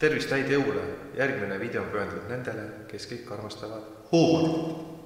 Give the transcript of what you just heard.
tervist, häid jõule, järgmine video on pühendatud nendele, kes kõik armastavad huumorit.